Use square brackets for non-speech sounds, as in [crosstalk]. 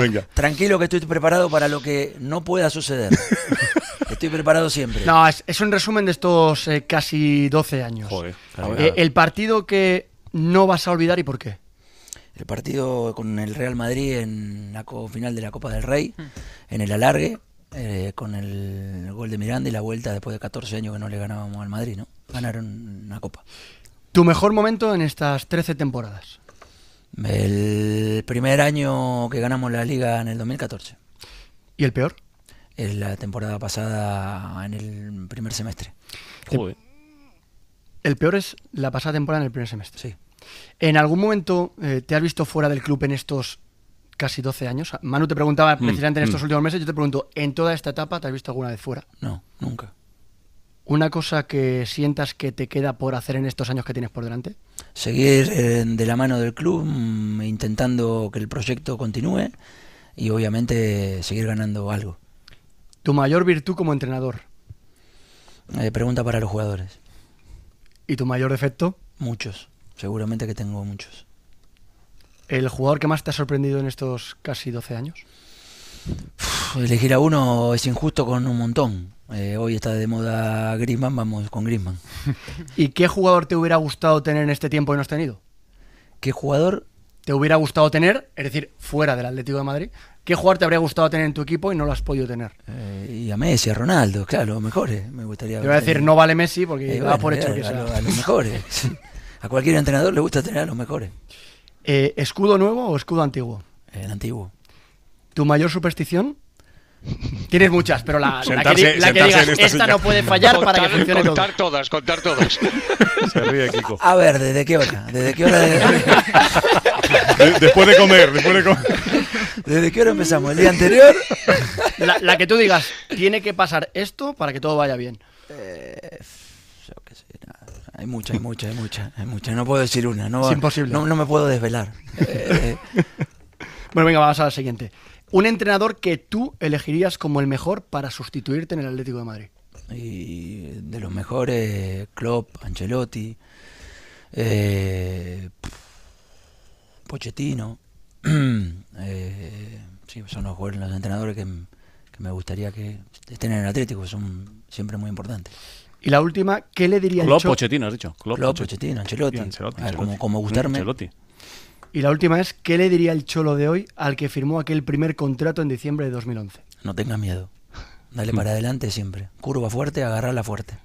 Venga. Tranquilo que estoy preparado para lo que no pueda suceder. [laughs] estoy preparado siempre. No, es, es un resumen de estos eh, casi 12 años. Joder. Eh, el partido que no vas a olvidar y por qué. El partido con el Real Madrid en la final de la Copa del Rey, en el alargue, eh, con el gol de Miranda y la vuelta después de 14 años que no le ganábamos al Madrid, ¿no? Ganaron una Copa. Tu mejor momento en estas 13 temporadas. El primer año que ganamos la liga en el 2014. ¿Y el peor? Es la temporada pasada en el primer semestre. Joder. El peor es la pasada temporada en el primer semestre. Sí. ¿En algún momento eh, te has visto fuera del club en estos casi 12 años? Manu te preguntaba precisamente en estos mm. últimos meses, yo te pregunto, ¿en toda esta etapa te has visto alguna vez fuera? No, nunca. ¿Una cosa que sientas que te queda por hacer en estos años que tienes por delante? Seguir eh, de la mano del club, mm, intentando que el proyecto continúe y obviamente seguir ganando algo. Tu mayor virtud como entrenador Eh, pregunta para los jugadores. y tu mayor defecto, Muchos. Seguramente que tengo muchos. el jugador que más te ha sorprendido en estos casi 12 años. Elegir a uno es injusto con un montón. Eh, hoy está de moda Griezmann, vamos con Griezmann. [laughs] ¿Y qué jugador te hubiera gustado tener en este tiempo y no has tenido? ¿Qué jugador? ¿Te hubiera gustado tener, es decir, fuera del Atlético de Madrid? ¿Qué jugador te habría gustado tener en tu equipo y no lo has podido tener? Eh, y a Messi, a Ronaldo, claro, los mejores. Me gustaría Te voy a decir, no vale Messi porque Eh, va bueno, por hecho que a, sea. lo- a los mejores. [laughs] sí. A cualquier entrenador le gusta tener a los mejores. ¿Escudo nuevo o escudo antiguo? El antiguo. ¿Tu mayor superstición? Tienes muchas, pero la, la que, Sentarse- di- la que sentarse digas, esta esta silla". no puede fallar para que Contar- funcione todo. contar todas, contar todas. [laughs] Se ríe Kiko. A ver, ¿desde qué hora? ¿Desde qué hora, [laughs] De- después de comer, después de comer. ¿Desde qué hora empezamos? ¿El día anterior? La, la que tú digas, tiene que pasar esto para que todo vaya bien. Yo qué sé, nada. Hay muchas, hay muchas, hay muchas, hay muchas. No puedo decir una. No, Es imposible. No, no me puedo desvelar. Eh, [laughs] Bueno, venga, vamos a la siguiente. Un entrenador que tú elegirías como el mejor para sustituirte en el Atlético de Madrid. y de los mejores, Klopp, Ancelotti, eh, Pochettino. [clears throat] eh, sí, son los, jugadores, los entrenadores que, me gustaría que estén en el Atlético, son siempre muy importantes. Y la última, ¿qué le diría Klopp, Pochettino, has dicho. Klopp, Klopp, Pochettino. Ancelotti. Ver, Ancelotti. como, como gustarme. Ancelotti. Y la última es, ¿qué le diría el Cholo de hoy al que firmó aquel primer contrato en diciembre de 2011? No tengas miedo. Dale para adelante siempre. Curva fuerte, agarrarla fuerte.